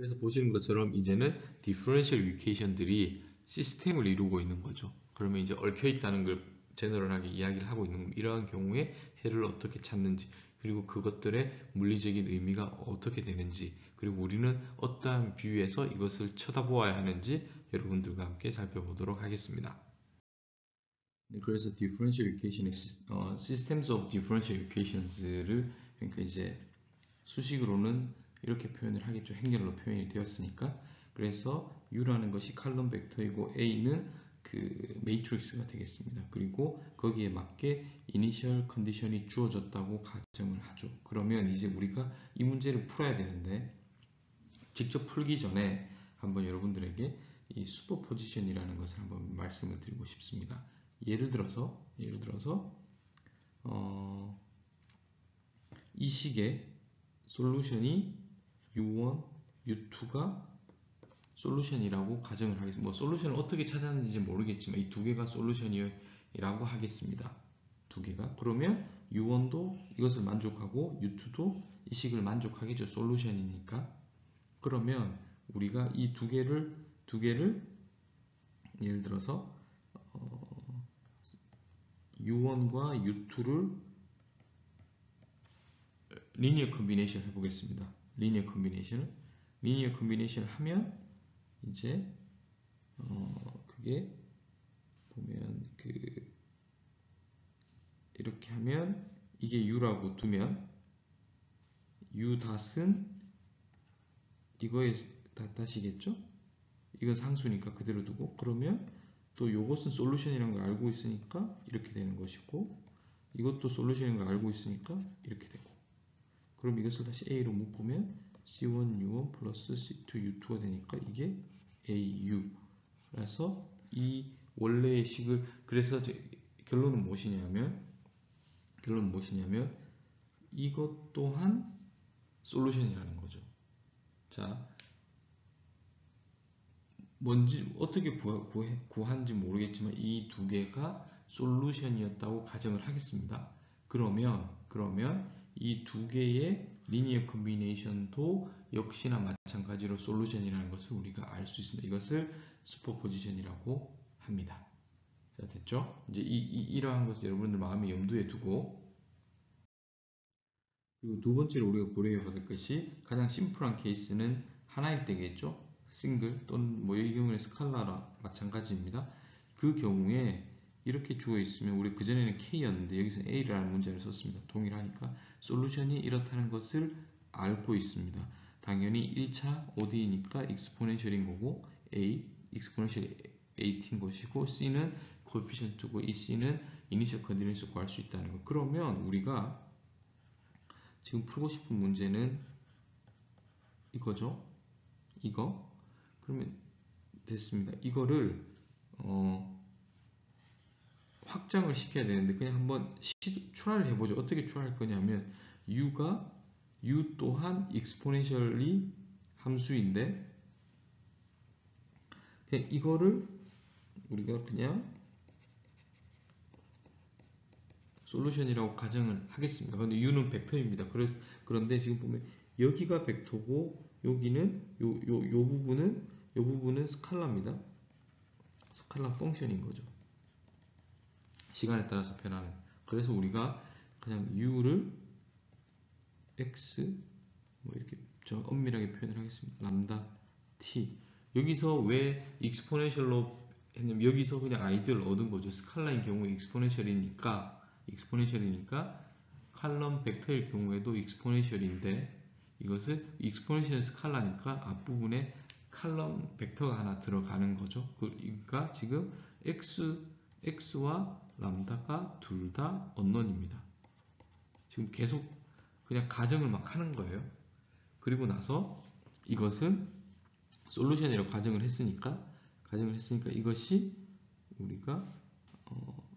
그래서 보시는 것처럼 이제는 디퍼런셜 유케이션들이 시스템을 이루고 있는 거죠. 그러면 이제 얽혀 있다는 걸 제너럴하게 이야기를 하고 있는. 이러한 경우에 해를 어떻게 찾는지 그리고 그것들의 물리적인 의미가 어떻게 되는지 그리고 우리는 어떠한 뷰에서 이것을 쳐다보아야 하는지 여러분들과 함께 살펴보도록 하겠습니다. 네, 그래서 differential equation의 어, systems of differential equations를 그러니까 이제 수식으로는 이렇게 표현을 하겠죠. 행렬로 표현이 되었으니까. 그래서 U라는 것이 칼럼 벡터이고 A는 그 matrix가 되겠습니다. 그리고 거기에 맞게 initial condition이 주어졌다고 가정을 하죠. 그러면 이제 우리가 이 문제를 풀어야 되는데 직접 풀기 전에 한번 여러분들에게 이 슈퍼포지션이라는 것을 한번 말씀을 드리고 싶습니다. 예를 들어서 예를 들어서 어, 이 식의 솔루션이 U1, U2가 솔루션이라고 가정을 하겠습니다. 뭐 솔루션을 어떻게 찾았는지 모르겠지만 이 두 개가 솔루션이라고 하겠습니다. 두 개가 그러면 U1도 이것을 만족하고 U2도 이 식을 만족하겠죠. 솔루션이니까 그러면 우리가 이 두 개를 두 개를 예를 들어서 어, U1과 U2를 linear combination 해보겠습니다. linear combination을 linear combination 하면 이제 어 그게 보면 그 이렇게 하면 이게 U라고 두면 U 닷은 이거의 닷이겠죠? 이건 상수니까 그대로 두고 그러면 또 이것은 솔루션이라는 걸 알고 있으니까 이렇게 되는 것이고 이것도 솔루션인 걸 알고 있으니까 이렇게 되고 그럼 이것을 다시 A로 묶으면 C1U1 플러스 C2U2가 되니까 이게 AU라서 이 원래의 식을 그래서 결론은 무엇이냐면 결론은 무엇이냐면 이것 또한 솔루션이라는 거죠. 자, 뭔지 어떻게 구한지 모르겠지만 이 두 개가 솔루션이었다고 가정을 하겠습니다. 그러면 그러면 이 두 개의 리니어 컨비네이션도 역시나 마찬가지로 솔루션이라는 것을 우리가 알 수 있습니다. 이것을 슈퍼포지션이라고 합니다. 자, 됐죠? 이제 이, 이, 이러한 것을 여러분들 마음에 염두에 두고 그리고 두 번째로 우리가 고려해 받을 것이 가장 심플한 케이스는 하나일 때겠죠? 싱글 또는 뭐이 경우는 스칼라라 마찬가지입니다. 그 경우에 이렇게 주어 있으면 우리 그전에는 K였는데 여기서 A라는 문제를 썼습니다. 동일하니까 솔루션이 이렇다는 것을 알고 있습니다. 당연히 1차 OD니까 익스포넨셜인 거고 A, 익스포넨셜 8인 것이고 C는 코에피션트고 이 C는 이니셜 컨디션을 구할 수 있다는 거. 그러면 우리가 지금 풀고 싶은 문제는 이거죠. 이거. 그러면 됐습니다. 이거를 어 확장을 시켜야 되는데 그냥 한번 시, 출하를 해보죠. 어떻게 출하할 거냐면 u가 u 또한 exponentially 함수인데 그냥 이거를 우리가 그냥 솔루션이라고 가정을 하겠습니다. 그런데 u는 벡터입니다. 그래서 그런데 지금 보면 여기가 벡터고 여기는 요, 요, 요 부분은 요 부분은 스칼라입니다. 스칼라 펑션인 거죠. 시간에 따라서 변하는 그래서 우리가 그냥 u를 x 뭐 이렇게 저 엄밀하게 표현을 하겠습니다. 람다 t 여기서 왜 exponential로 했냐면 여기서 그냥 아이디어를 얻은 거죠. 스칼라인 경우에 익스포넨셜이니까 익스포넨셜이니까 칼럼 벡터일 경우에도 exponential인데 이것을 exponential 스칼라니까 앞부분에 칼럼 벡터가 하나 들어가는 거죠. 그러니까 지금 x x와 람다가 둘 다 unknown입니다. 지금 계속 그냥 가정을 막 하는 거예요. 그리고 나서 이것은 솔루션이라고 가정을 했으니까 가정을 했으니까 이것이 우리가 어,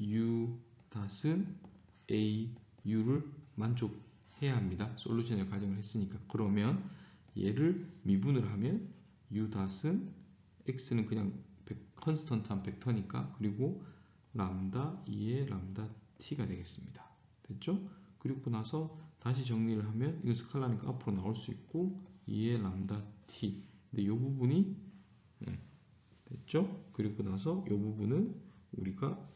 u 닷은 a u를 만족해야 합니다. 솔루션을 가정을 했으니까 그러면 얘를 미분을 하면 u 닷은 x는 그냥 컨스턴트한 벡터니까 그리고 람다 2의 람다 t가 되겠습니다. 됐죠? 그리고 나서 다시 정리를 하면 이건 스칼라니까 앞으로 나올 수 있고 2의 람다 t 근데 이 부분이 네, 됐죠? 그리고 나서 이 부분은 우리가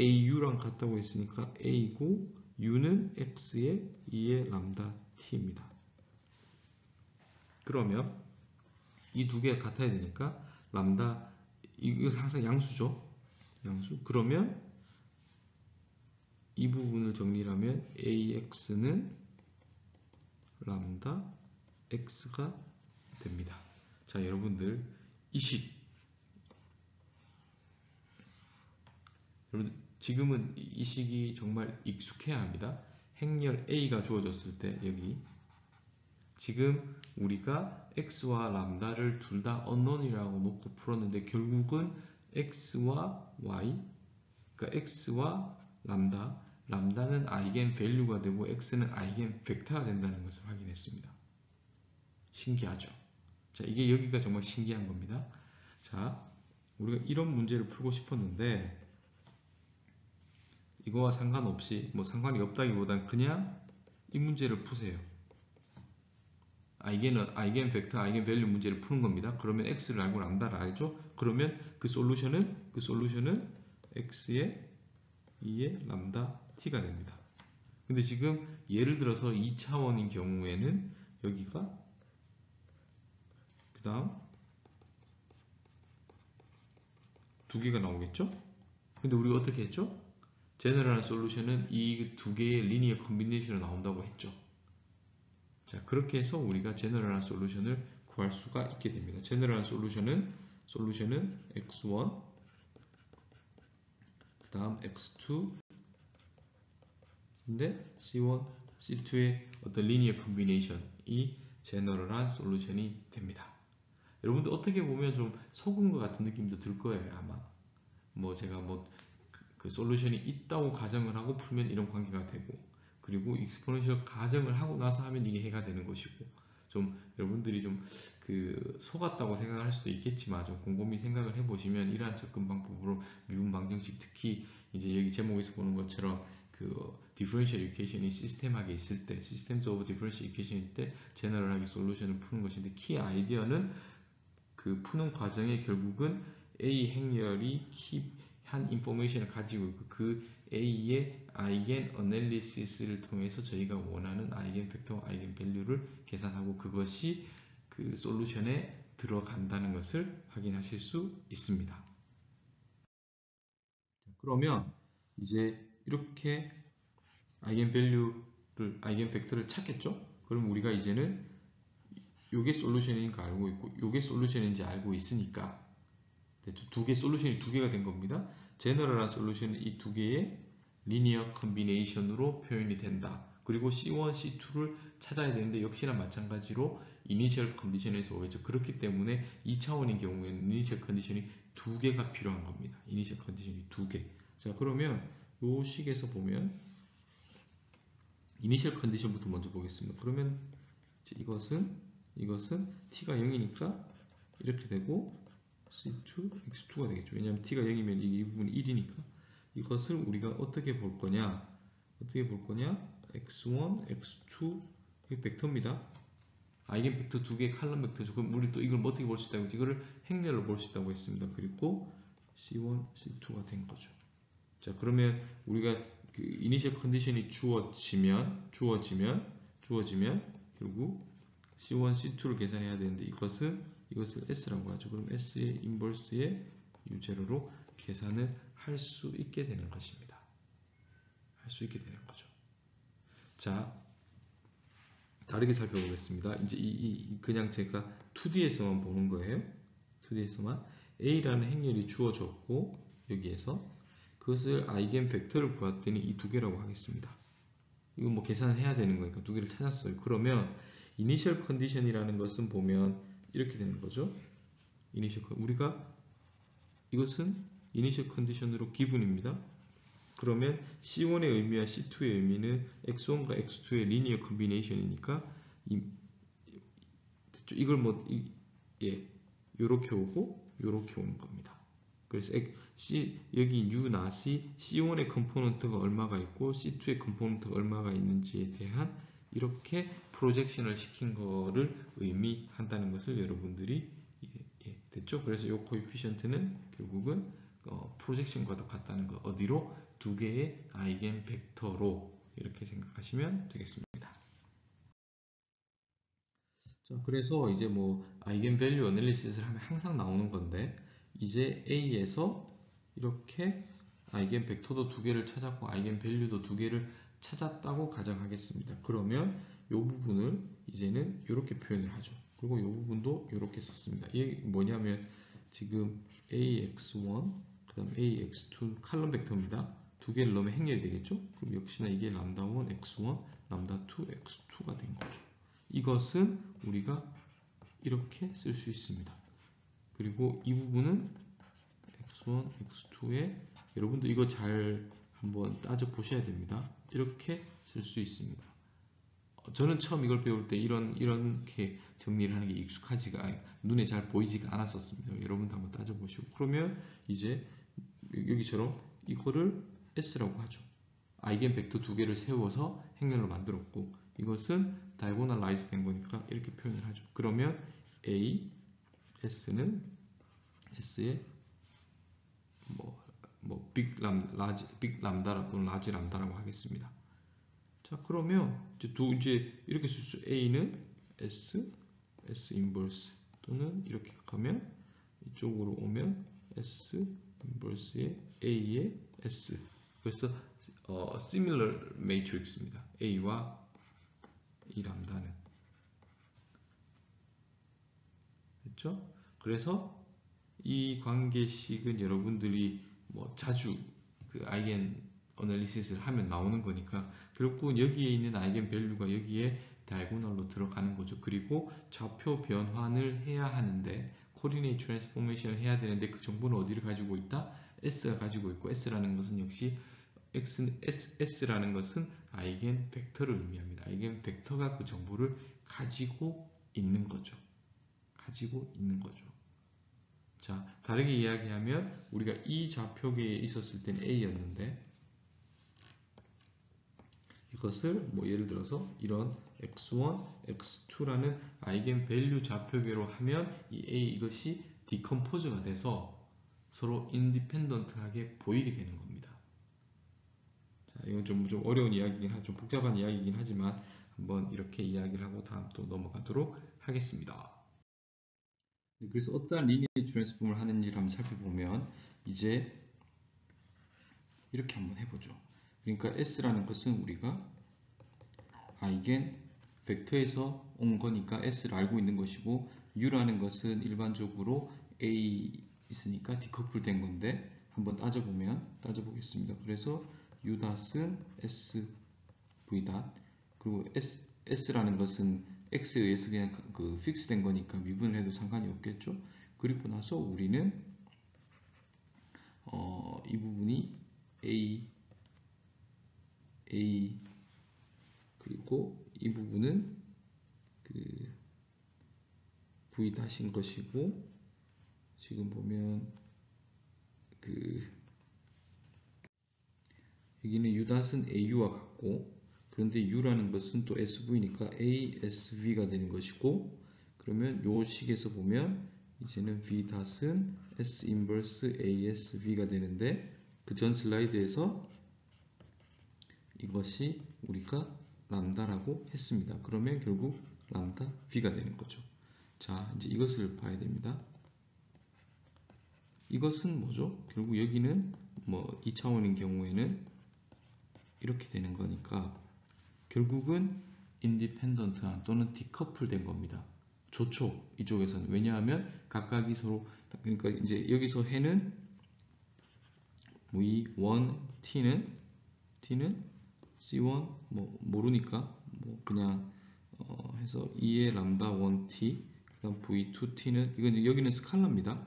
au랑 같다고 했으니까 a고 u는 x의 2의 람다 t입니다. 그러면 이 두 개가 같아야 되니까 람다 이것은 항상 양수죠. 양수. 그러면 이 부분을 정리하면 ax는 람다 x가 됩니다. 자, 여러분들 이식 여러분 지금은 이 식이 정말 익숙해야 합니다. 행렬 a가 주어졌을 때 여기 지금 우리가 x와 람다를 둘다 unknown이라고 놓고 풀었는데 결국은 x와 y 그러니까 x와 람다 람다는 eigenvalue가 되고 x는 eigenvector가 된다는 것을 확인했습니다. 신기하죠? 자, 이게 여기가 정말 신기한 겁니다. 자, 우리가 이런 문제를 풀고 싶었는데 이거와 상관없이 뭐 상관이 없다기보단 그냥 이 문제를 푸세요. eigen은 eigenvector, eigenvalue 문제를 푸는 겁니다. 그러면 x를 알고 람다를 알죠? 그러면 그 솔루션은 그 솔루션은 x의 2의 람다 t가 됩니다. 근데 지금 예를 들어서 2차원인 경우에는 여기가 그 다음 두 개가 나오겠죠? 근데 우리가 어떻게 했죠? general한 solution은 이 두 개의 linear combination으로 나온다고 했죠. 자, 그렇게 해서 우리가 general한 solution을 구할 수가 있게 됩니다. general한 solution은 solution은 x1 그 다음 x2 근데 c1, c2의 어떤 linear combination이 general한 solution이 됩니다. 여러분들 어떻게 보면 좀 속은 것 같은 느낌도 들 거예요 아마 뭐 제가 뭐 그 solution이 있다고 가정을 하고 풀면 이런 관계가 되고 그리고 exponential 가정을 하고 나서 하면 이게 해가 되는 것이고 좀 여러분들이 좀 그 속았다고 생각할 수도 있겠지만 좀 곰곰이 생각을 해보시면 이러한 접근 방법으로 미분 방정식 특히 이제 여기 제목에서 보는 것처럼 그 differential equation이 시스템하게 있을 때 systems of differential equation일 때 general하게 solution을 푸는 것인데 키 아이디어는 그 푸는 과정에 결국은 A 행렬이 키, 한 information을 가지고 있고 그 A의 eigen analysis를 통해서 저희가 원하는 eigenvector, eigenvalue를 계산하고 그것이 그 solution에 들어간다는 것을 확인하실 수 있습니다. 그러면 이제 이렇게 eigenvalue를 eigenvector를 찾겠죠? 그럼 우리가 이제는 이게 solution인 가 알고 있고 이게 solution인지 알고 있으니까 두 개 solution이 두 개가 된 겁니다. general한 solution은 이 두 개의 linear combination으로 표현이 된다. 그리고 C1, C2를 찾아야 되는데 역시나 마찬가지로 initial condition에서 오겠죠. 그렇기 때문에 2차원인 경우에는 initial condition이 두 개가 필요한 겁니다. initial condition이 두 개. 자 그러면 요 식에서 보면 이니셜 컨디션부터 먼저 보겠습니다. 그러면 이것은 이것은 t가 0이니까 이렇게 되고 C2, X2가 되겠죠. 왜냐하면 T가 0이면 이 부분이 1이니까 이것을 우리가 어떻게 볼 거냐 어떻게 볼 거냐 X1, X2 이게 벡터입니다. 아이겐 벡터 두 개의 칼럼 벡터죠. 그럼 우리 또 이걸 어떻게 볼 수 있다고 이거를 행렬로 볼 수 있다고 했습니다. 그리고 C1, C2가 된 거죠. 자 그러면 우리가 그 이니셜 컨디션이 주어지면 주어지면 주어지면 결국 C1, C2를 계산해야 되는데 이것은 이것을 S라고 하죠. 그럼 S의 인버스의 유제로로 계산을 할 수 있게 되는 것입니다. 할 수 있게 되는 거죠. 자, 다르게 살펴보겠습니다. 이제 이, 이 그냥 제가 2D에서만 보는 거예요. 2D에서만 A라는 행렬이 주어졌고 여기에서 그것을 eigenvector를 보았더니 이 두 개라고 하겠습니다. 이거 뭐 계산을 해야 되는 거니까 두 개를 찾았어요. 그러면 initial condition이라는 것은 보면 이렇게 되는 거죠. initial con 우리가 이것은 initial condition으로 기분입니다. 그러면 C1의 의미와 C2의 의미는 X1과 X2의 linear combination이니까 이, 이걸 뭐 이, 예, 요렇게 오고 요렇게 오는 겁니다. 그래서 C, 여기 U, 나시 C1의 component가 얼마가 있고 C2의 component가 얼마가 있는지에 대한 이렇게 projection을 시킨 거를 의미한다는 것을 여러분들이 예, 예, 됐죠? 그래서 이 coefficient는 결국은 어, projection과도 같다는 거 어디로 두 개의 eigenvector로 이렇게 생각하시면 되겠습니다. 자, 그래서 이제 뭐 eigenvalue analysis를 하면 항상 나오는 건데 이제 A에서 이렇게 eigenvector도 두 개를 찾았고 eigenvalue도 두 개를 찾았다고 가정하겠습니다. 그러면 이 부분을 이제는 이렇게 표현을 하죠. 그리고 이 부분도 이렇게 썼습니다. 이게 뭐냐면 지금 AX1 그 다음 AX2 칼럼 벡터입니다. 두 개를 넣으면 행렬이 되겠죠? 그럼 역시나 이게 람다1 X1, 람다2 X2가 된 거죠. 이것은 우리가 이렇게 쓸 수 있습니다. 그리고 이 부분은 x1, x2에 여러분도 이거 잘 한번 따져 보셔야 됩니다. 이렇게 쓸 수 있습니다. 어, 저는 처음 이걸 배울 때 이런 이렇게 정리를 하는 게 익숙하지가 눈에 잘 보이지가 않았었습니다. 여러분도 한번 따져 보시고 그러면 이제 여기처럼 이거를 S라고 하죠. eigenvector 두 개를 세워서 행렬로 만들었고 이것은 diagonalize 된 거니까 이렇게 표현을 하죠. 그러면 A, S는 S의 뭐, 뭐, big 람, large, big 람다 또는 large 람다라고 하겠습니다. 자, 그러면 이제 두, 이제 이렇게 쓸 수, A는 S, S inverse 또는 이렇게 가면 이쪽으로 오면 S inverse의 A의 S. 그래서 어, similar matrix입니다. A와 이 람다는 됐죠? 그래서 이 관계식은 여러분들이 뭐 자주 그 eigen analysis를 하면 나오는 거니까 결국은 여기에 있는 eigenvalue가 여기에 diagonal로 들어가는 거죠. 그리고 좌표 변환을 해야 하는데 coordinate transformation을 해야 되는데 그 정보는 어디를 가지고 있다? S가 가지고 있고 S라는 것은 역시 X, S, S라는 것은 eigenvector를 의미합니다. eigenvector가 그 정보를 가지고 있는 거죠. 가지고 있는 거죠. 자, 다르게 이야기하면 우리가 이 좌표계에 있었을 때는 A였는데 이것을 뭐 예를 들어서 이런 x1, x2라는 eigenvalue 좌표계로 하면 이 A 이것이 decompose가 돼서 서로 independent하게 보이게 되는 겁니다. 자, 이건 좀, 좀 어려운 이야기긴 하죠. 좀 복잡한 이야기이긴 하지만 한번 이렇게 이야기를 하고 다음 또 넘어가도록 하겠습니다. 네, 그래서 어떠한 linear transform을 하는지를 한번 살펴보면 이제 이렇게 한번 해보죠. 그러니까 S라는 것은 우리가 eigenvector에서 온 거니까 S를 알고 있는 것이고 U라는 것은 일반적으로 A 있으니까 decouple 된 건데 한번 따져보면 따져보겠습니다. 그래서 U 닷은 S V dot 그리고 S, S라는 것은 X에 의해서 그냥 그 fix 된 거니까 미분을 해도 상관이 없겠죠. 그리고 나서 우리는 어, 이 부분이 A A 그리고 이 부분은 그 V 다신 것이고 지금 보면 그 여기는 U 닷은 AU와 같고 그런데 U라는 것은 또 SV니까 ASV가 되는 것이고 그러면 요 식에서 보면 이제는 V 닷은 S 인버스 ASV가 되는데 그 전 슬라이드에서 이것이 우리가 람다라고 했습니다. 그러면 결국 람다 V가 되는 거죠. 자, 이제 이것을 봐야 됩니다. 이것은 뭐죠? 결국 여기는 뭐 2차원인 경우에는 이렇게 되는 거니까 결국은 인디펜던트한 또는 디커플 된 겁니다. 좋죠. 이쪽에서는. 왜냐하면 각각이 서로 그러니까 이제 여기서 해는 뭐1 T는 T는 C1 뭐 모르니까 뭐 그냥 어 해서 2의 람다 1T 그다음 V2T는 이건 여기는 스칼라입니다.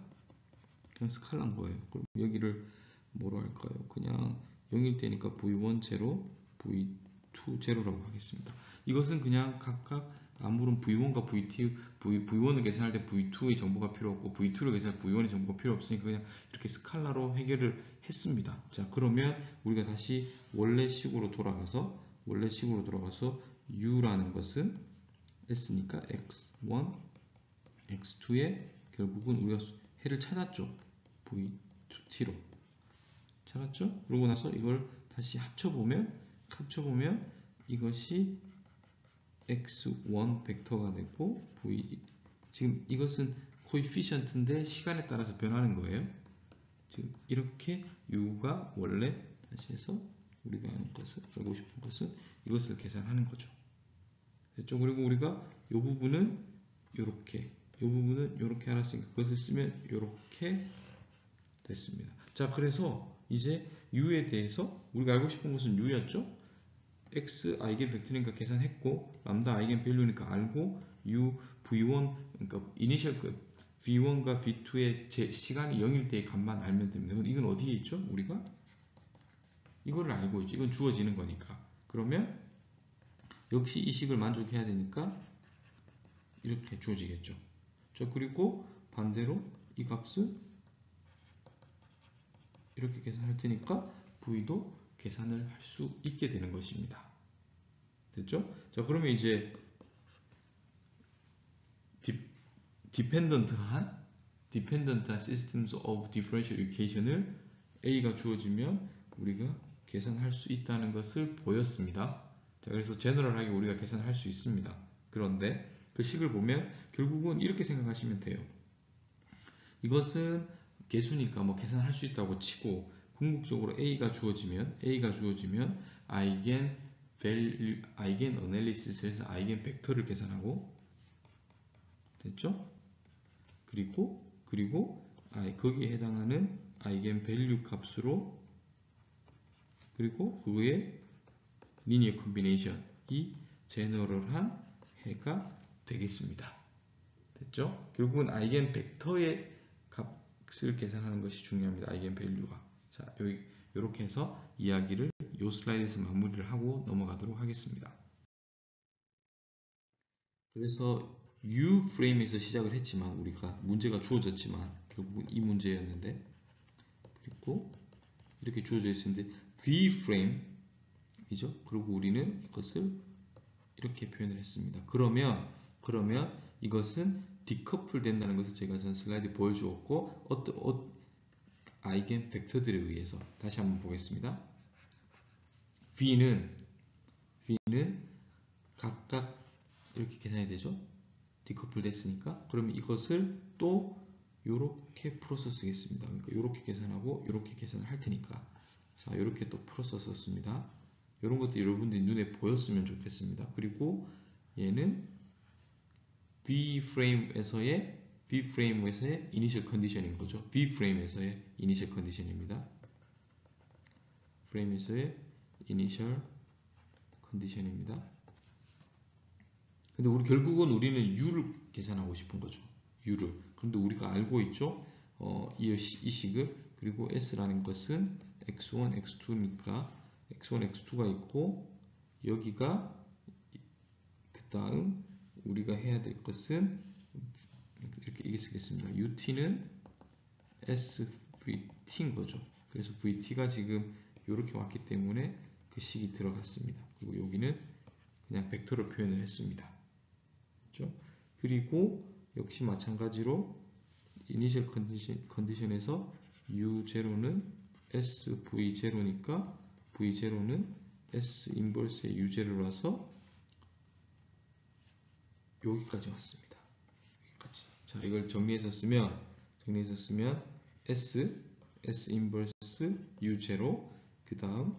그냥 스칼라인 거예요. 그럼 여기를 뭐로 할까요? 그냥 0일 때니까 V1 제로, V2 제로라고 하겠습니다. 이것은 그냥 각각 아무런 V1과 VT, v, V1을 계산할 때 V2의 정보가 필요 없고 V2를 계산할 때 V1의 정보가 필요 없으니까 그냥 이렇게 스칼라로 해결을 했습니다. 자 그러면 우리가 다시 원래 식으로 돌아가서 원래 식으로 돌아가서 u라는 것은 s니까 x1, x2에 결국은 우리가 해를 찾았죠. v2t로 찾았죠? 그러고 나서 이걸 다시 합쳐보면 합쳐보면 이것이 x1 벡터가 되고 v 지금 이것은 코이피션트인데 시간에 따라서 변하는 거예요. 지금 이렇게 u가 원래 다시 해서 우리가 하는 것을 알고 싶은 것은 이것을 계산하는 거죠. 됐죠? 그리고 우리가 이 부분은 이렇게 이 부분은 이렇게 알았으니까 그것을 쓰면 이렇게 됐습니다. 자 그래서 이제 u에 대해서 우리가 알고 싶은 것은 u였죠? X 아이겐 벡터니까 계산했고 람다 아이겐 밸류니까 알고 u v1 그러니까 이니셜 그 v1과 v2의 제 시간이 0일 때의 값만 알면 됩니다. 이건 어디에 있죠? 우리가 이거를 알고 있죠. 이건 주어지는 거니까. 그러면 역시 이 식을 만족해야 되니까 이렇게 주어지겠죠. 자 그리고 반대로 이 값을 이렇게 계산할 테니까 v도 계산을 할 수 있게 되는 것입니다. 됐죠? 자 그러면 이제 디, 디펜던트한 디펜던트한 systems of differential equation을 A가 주어지면 우리가 계산할 수 있다는 것을 보였습니다. 자, 그래서 제너럴하게 우리가 계산할 수 있습니다. 그런데 그 식을 보면 결국은 이렇게 생각하시면 돼요. 이것은 계수니까 뭐 계산할 수 있다고 치고 궁극적으로 A가 주어지면 A가 주어지면 eigenvalue eigen analysis에서 eigenvector를 계산하고 됐죠? 그리고 그리고 아, 거기에 해당하는 eigenvalue 값으로 그리고 그의 linear combination이 general한 해가 되겠습니다. 됐죠? 결국은 eigenvector의 값을 계산하는 것이 중요합니다. eigenvalue가. 자, 여기 이렇게 해서 이야기를 이 슬라이드에서 마무리를 하고 넘어가도록 하겠습니다. 그래서 U 프레임에서 시작을 했지만 우리가 문제가 주어졌지만 결국은 이 문제였는데 그리고 이렇게 주어져 있었는데 V 프레임 이죠. 그리고 우리는 이것을 이렇게 표현을 했습니다. 그러면 그러면 이것은 디커플 된다는 것을 제가 전 슬라이드 보여주었고 어떤 어, 아이겐 벡터들에 의해서 다시 한번 보겠습니다. V는 V는 각각 이렇게 계산이 되죠. 디커플 됐으니까 그러면 이것을 또 이렇게 풀어서 쓰겠습니다. 그러니까 이렇게 계산하고 이렇게 계산을 할 테니까 자 이렇게 또 풀어서 썼습니다. 이런 것도 여러분들이 눈에 보였으면 좋겠습니다. 그리고 얘는 B 프레임에서의 B 프레임에서의 이니셜 컨디션인 거죠. B 프레임에서의 이니셜 컨디션입니다. 프레임에서의 이니셜 컨디션입니다. 근데 우리 결국은 우리는 U를 계산하고 싶은 거죠. U를. 그런데 우리가 알고 있죠. 어, 이, 이 식을 그리고 S라는 것은 X1, X2니까 X1, X2가 있고 여기가 그 다음 우리가 해야 될 것은 이렇게 이게 쓰겠습니다. UT는 SVT인 거죠. 그래서 VT가 지금 이렇게 왔기 때문에 그 식이 들어갔습니다. 그리고 여기는 그냥 벡터로 표현을 했습니다. 그렇죠? 그리고 역시 마찬가지로 이니셜 컨디션, 컨디션에서 U0는 SV0니까 V0는 S 인버스의 U0라서 여기까지 왔습니다. 자, 이걸 정리해서 쓰면 정리해서 쓰면 S S inverse U0 그 다음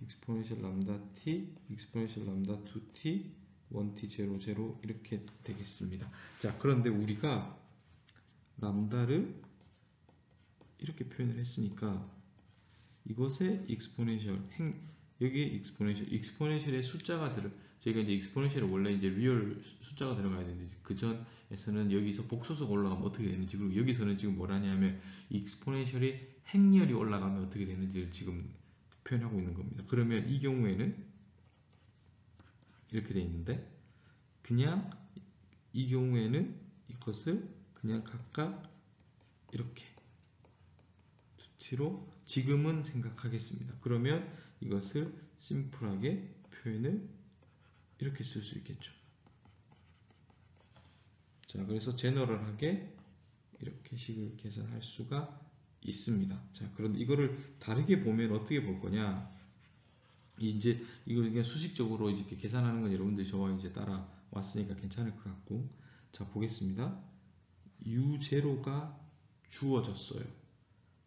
exponential 람다 t, exponential 람다 2t, 1t 0 0 이렇게 되겠습니다. 자, 그런데 우리가 람다를 이렇게 표현을 했으니까 이것의 exponential 행 여기에 exponential, exponential의 숫자가 들어 저희가 이제 exponential은 원래 이제 real 숫자가 들어가야 되는데 그 전에서는 여기서 복소수가 올라가면 어떻게 되는지 그리고 여기서는 지금 뭐라냐면 exponential이 행렬이 올라가면 어떻게 되는지를 지금 표현하고 있는 겁니다. 그러면 이 경우에는 이렇게 돼 있는데 그냥 이 경우에는 이것을 그냥 각각 이렇게 수치로 지금은 생각하겠습니다. 그러면 이것을 심플하게 표현을 이렇게 쓸 수 있겠죠. 자, 그래서 general하게 이렇게 식을 계산할 수가 있습니다. 자, 그런데 이거를 다르게 보면 어떻게 볼 거냐? 이제 이걸 그냥 수식적으로 이렇게 계산하는 건 여러분들이 저와 이제 따라 왔으니까 괜찮을 것 같고, 자 보겠습니다. U0가 주어졌어요.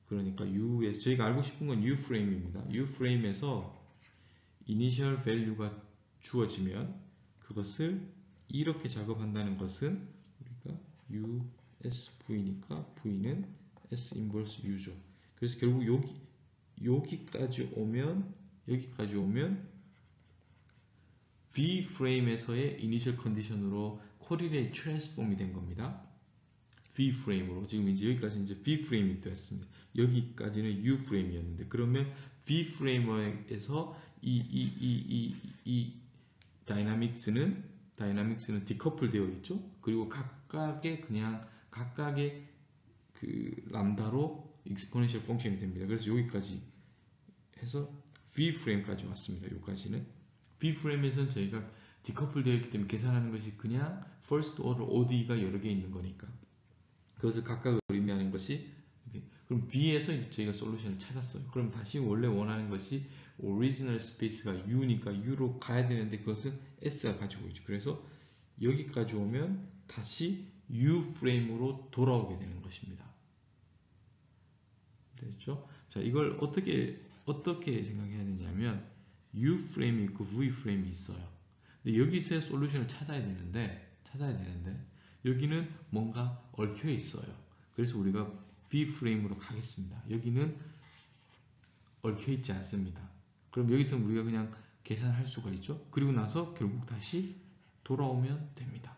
그러니까 U에서 저희가 알고 싶은 건 U 프레임입니다. U 프레임에서 initial value가 주어지면 그것을 이렇게 작업한다는 것은 우리가 USV니까 V는 S inverse U죠. 그래서 결국 여기 여기까지 오면 여기까지 오면 V 프레임에서의 initial condition으로 coordinate transform이 된 겁니다. V 프레임으로 지금 이제 여기까지 이제 V 프레임이 됐습니다. 여기까지는 U 프레임이었는데 그러면 V 프레임에서 이 이 이 이 이 dynamics는 dynamics는 decouple 되어 있죠. 그리고 각각의 그냥 각각의 그 람다로 exponential function이 됩니다. 그래서 여기까지 해서 V 프레임까지 왔습니다. 여기까지는 V 프레임에서는 저희가 decouple 되어 있기 때문에 계산하는 것이 그냥 first order ODE가 여러 개 있는 거니까 그것을 각각 의미하는 것이 그럼 B에서 이제 저희가 솔루션을 찾았어요. 그럼 다시 원래 원하는 것이 original space가 U니까 U로 가야 되는데 그것은 S가 가지고 있죠. 그래서 여기까지 오면 다시 U 프레임으로 돌아오게 되는 것입니다. 됐죠? 자, 이걸 어떻게 어떻게 생각해야 되냐면 U 프레임이 있고 V 프레임이 있어요. 근데 여기서 솔루션을 찾아야 되는데 찾아야 되는데 여기는 뭔가 얽혀 있어요. 그래서 우리가 V 프레임으로 가겠습니다. 여기는 얽혀 있지 않습니다. 그럼 여기서 우리가 그냥 계산할 수가 있죠. 그리고 나서 결국 다시 돌아오면 됩니다.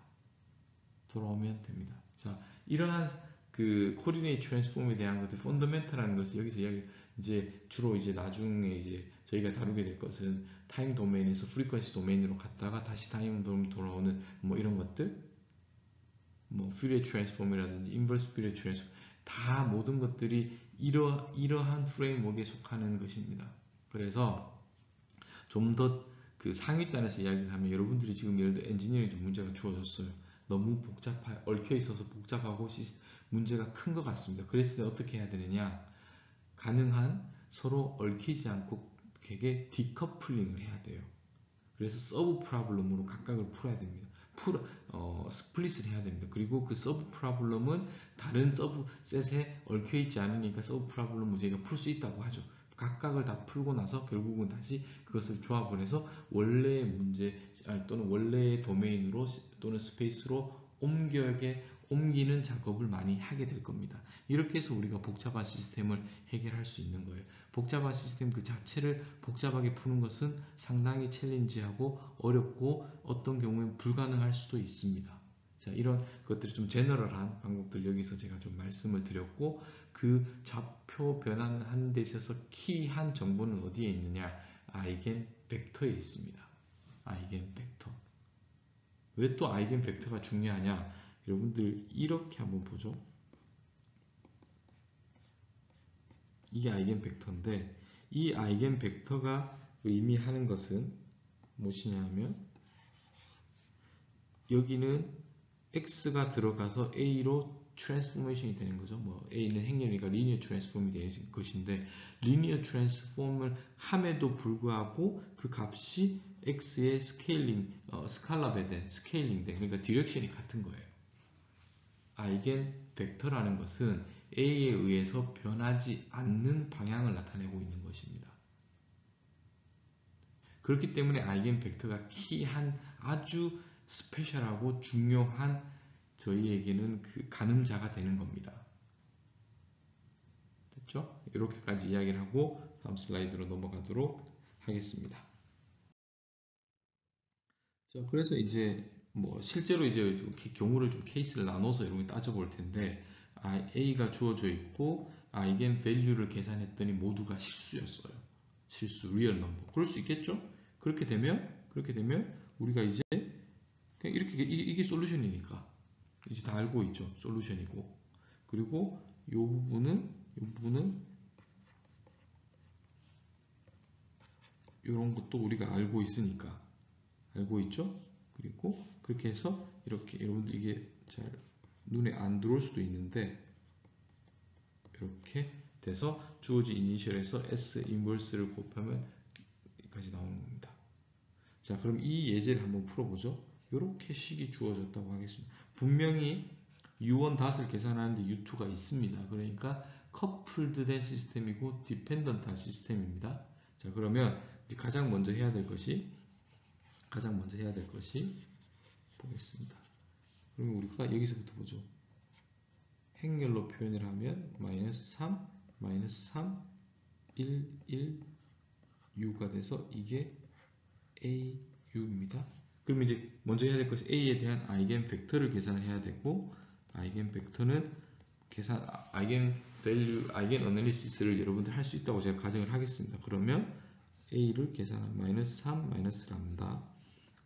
돌아오면 됩니다. 자, 이러한 그 coordinate transform에 대한 것들 fundamental한 것을 여기서 이야기 이제 주로 이제 나중에 이제 저희가 다루게 될 것은 time domain에서 frequency domain으로 갔다가 다시 time domain 돌아오는 뭐 이런 것들 뭐 Fourier transform이라든지 inverse Fourier transform 다 모든 것들이 이러, 이러한 framework에 속하는 것입니다. 그래서 좀 더 그 상위단에서 이야기를 하면 여러분들이 지금 예를 들어 엔지니어링 문제가 주어졌어요. 너무 복잡하, 얽혀 있어서 복잡하고 문제가 큰 것 같습니다. 그랬을 때 어떻게 해야 되느냐? 가능한 서로 얽히지 않고 되게 decoupling을 해야 돼요. 그래서 sub problem으로 각각을 풀어야 됩니다. 풀, 어, split을 해야 됩니다. 그리고 그 sub problem은 다른 subset에 얽혀 있지 않으니까 sub problem 저희가 풀 수 있다고 하죠. 각각을 다 풀고 나서 결국은 다시 그것을 조합을 해서 원래의 문제 또는 원래의 도메인으로 또는 space로 옮겨게 옮기는 작업을 많이 하게 될 겁니다. 이렇게 해서 우리가 복잡한 시스템을 해결할 수 있는 거예요. 복잡한 시스템 그 자체를 복잡하게 푸는 것은 상당히 챌린지하고 어렵고 어떤 경우엔 불가능할 수도 있습니다. 자, 이런 것들이 좀 제너럴한 방법들 여기서 제가 좀 말씀을 드렸고 그 좌표 변환하는 데 있어서 키한 정보는 어디에 있느냐? 아이겐 벡터에 있습니다. 아이겐 벡터. 왜 또 아이겐 벡터가 중요하냐? 여러분들 이렇게 한번 보죠. 이게 eigenvector인데 이 eigenvector가 의미하는 것은 무엇이냐 하면 여기는 x가 들어가서 a로 transformation이 되는 거죠. 뭐 a는 행렬이니까 linear transform이 되는 것인데 linear transform을 함에도 불구하고 그 값이 x의 scaling 어, 스칼라배 된 scaling 된 그러니까 direction이 같은 거예요. 아이겐 벡터라는 것은 a에 의해서 변하지 않는 방향을 나타내고 있는 것입니다. 그렇기 때문에 아이겐 벡터가 키한 아주 스페셜하고 중요한 저희에게는 그 가늠자가 되는 겁니다. 됐죠? 이렇게까지 이야기를 하고 다음 슬라이드로 넘어가도록 하겠습니다. 자, 그래서 이제 뭐 실제로 이제 경우를 좀 케이스를 나눠서 게 따져볼 텐데 A가 주어져 있고 eigenvalue를 계산했더니 모두가 실수였어요. 실수, real number. 그럴 수 있겠죠? 그렇게 되면 그렇게 되면 우리가 이제 그냥 이렇게 이게, 이게 solution이니까 이제 다 알고 있죠. solution이고 그리고 이 부분은 이 부분은 이런 것도 우리가 알고 있으니까 알고 있죠? 그리고 그렇게 해서 이렇게 여러분들 이게 잘 눈에 안 들어올 수도 있는데 이렇게 돼서 주어진 이니셜에서 S 인버스를 곱하면 여기까지 나오는 겁니다. 자, 그럼 이 예제를 한번 풀어보죠. 이렇게 식이 주어졌다고 하겠습니다. 분명히 U1 닷을 계산하는데 U2가 있습니다. 그러니까 커플드 된 시스템이고 디펜던트한 시스템입니다. 자, 그러면 가장 먼저 해야 될 것이 가장 먼저 해야 될 것이 보겠습니다. 그러면 우리가 여기서부터 보죠. 행렬로 표현을 하면 마이너스 3, 마이너스 3, 1, 1, u가 돼서 이게 a, u입니다. 그러면 이제 먼저 해야 될 것이 a에 대한 아이겐 벡터를 계산을 해야 되고 eigenvector는 계산 eigenvalue eigen analysis를 여러분들 할 수 있다고 제가 가정을 하겠습니다. 그러면 a를 계산한 마이너스 3 마이너스 람다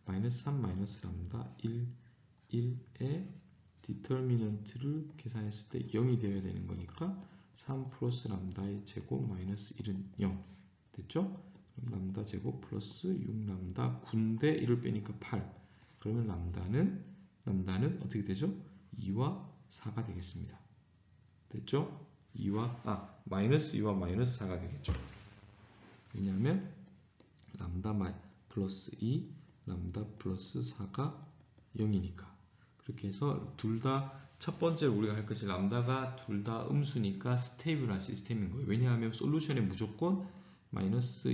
마이너스 3 마이너스 람다 1 1의 determinant를 계산했을 때 0이 되어야 되는 거니까 3 플러스 람다의 제곱 마이너스 1은 0 됐죠? 람다 제곱 플러스 6 람다 9인데 1을 빼니까 8 그러면 람다는 람다는 어떻게 되죠? 2와 4가 되겠습니다 됐죠? 2와 아 마이너스 2와 마이너스 4가 되겠죠 왜냐하면 람다 마이 플러스 2 람다 플러스 4가 0이니까 그렇게 해서 둘 다 첫 번째로 우리가 할 것이 람다가 둘 다 음수니까 stable한 시스템인 거예요 왜냐하면 solution에 무조건 마이너스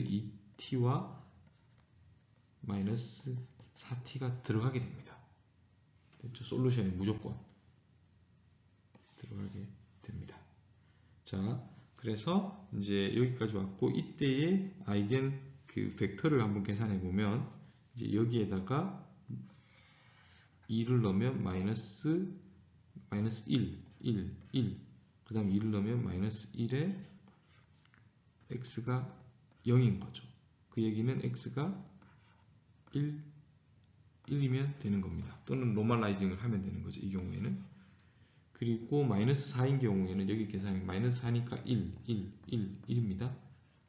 2t와 마이너스 4t가 들어가게 됩니다. 됐죠? 솔루션에 무조건 들어가게 됩니다. 자, 그래서 이제 여기까지 왔고 이때의 아이겐 그 벡터를 한번 계산해 보면 이제 여기에다가 2를 넣으면 마이너스 마이너스 1, 1, 1. 그 다음 2를 넣으면 마이너스 1에 x가 0인 거죠. 그 얘기는 x가 1, 1이면 되는 겁니다. 또는 normalizing을 하면 되는 거죠. 이 경우에는. 그리고 마이너스 4인 경우에는 여기 계산이 마이너스 4니까 1, 1, 1, 1입니다.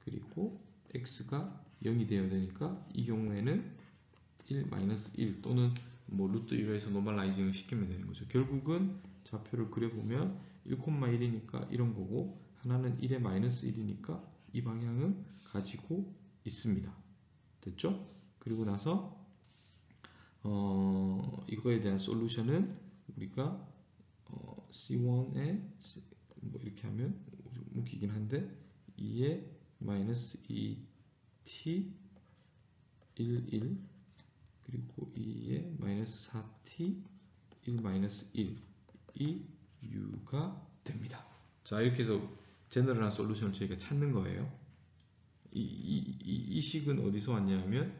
그리고 x가 0이 되어야 되니까 이 경우에는 1, 마이너스 1 또는 뭐 루트 1에서 normalizing을 시키면 되는 거죠. 결국은 좌표를 그려보면 1,1이니까 이런 거고 하나는 1에 마이너스 1이니까 이 방향은 가지고 있습니다. 됐죠? 그리고 나서 어, 이거에 대한 솔루션은 우리가 어, C1에 뭐 이렇게 하면 좀 웃기긴 한데 2에 마이너스 2t 1, 1 그리고 2에 마이너스 4t 1 마이너스 1 이 u가 됩니다. 자 이렇게 해서 제너럴한 솔루션을 저희가 찾는 거예요. 이, 이, 이, 이 식은 어디서 왔냐면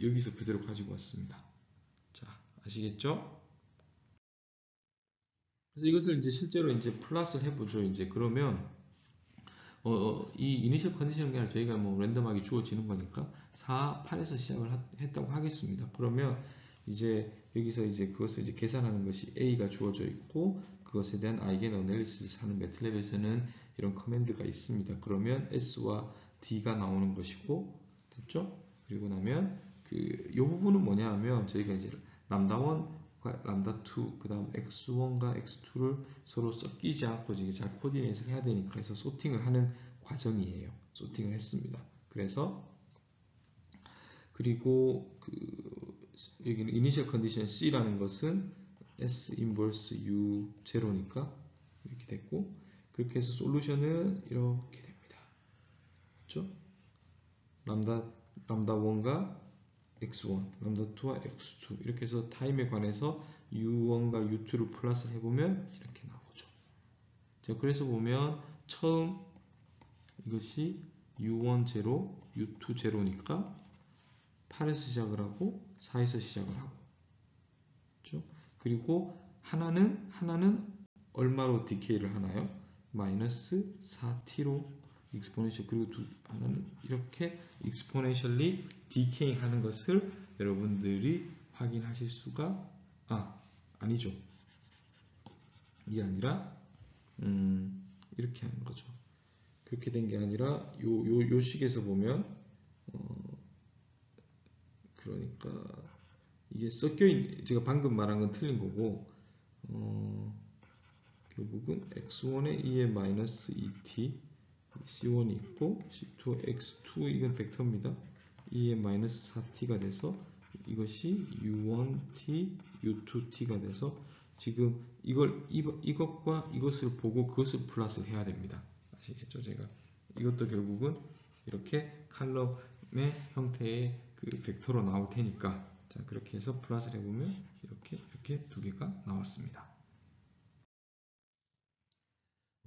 여기서 그대로 가지고 왔습니다. 자, 아시겠죠? 그래서 이것을 이제 실제로 이제 플러스를 해보죠. 이제 그러면 어, 어이 이니셜 아니라 저희가 뭐 랜덤하게 주어지는 거니까 4, 8에서 시작을 하, 했다고 하겠습니다. 그러면 이제 여기서 이제 그것을 이제 계산하는 것이 A가 주어져 있고 그것에 대한 아이겐 어널리시스 하는 매틀랩에서는 이런 커맨드가 있습니다. 그러면 S와 D가 나오는 것이고 됐죠? 그리고 나면 그이 부분은 뭐냐 하면 저희가 이제 람다1과 람다2 그 다음 x1과 x2를 서로 섞이지 않고 이제 잘 코디네이트를 해야 되니까 해서 소팅을 하는 과정이에요. 소팅을 했습니다. 그래서 그리고 그 여기는 initial condition C라는 것은 S inverse U 제로니까 이렇게 됐고 그렇게 해서 solution은 이렇게 됩니다. 그렇죠? 람다 람다 1과 x1, 람다 2와 x2 이렇게 해서 time에 관해서 u1과 u2를 플러스 해보면 이렇게 나오죠. 자, 그래서 보면 처음 이것이 u1 제로, u2 제로니까 8에서 시작을 하고 4에서 시작을 하고 그렇죠? 그리고 하나는 하나는 얼마로 decay를 하나요? 마이너스 4t로 exponential 그리고 두 하나는 이렇게 exponentially decaying 하는 것을 여러분들이 확인하실 수가 아 아니죠 이게 아니라 음, 이렇게 하는 거죠 그렇게 된 게 아니라 요 요 요 식에서 보면 어, 그러니까 이게 섞여 있 제가 방금 말한 건 틀린 거고 어, 결국은 x1에 2의 마이너스 2t c1이 있고 c2 x2 이건 벡터입니다. e의 마이너스 4t가 돼서 이것이 u1t u2t가 돼서 지금 이걸 이것과 이것을 보고 그것을 플러스 해야 됩니다. 아시겠죠? 제가 이것도 결국은 이렇게 칼럼의 형태의 그 벡터로 나올 테니까 자 그렇게 해서 플러스를 해보면 이렇게 이렇게 두 개가 나왔습니다.